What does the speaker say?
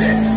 Yes.